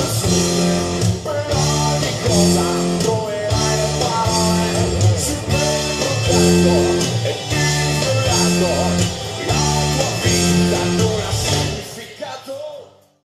nasce il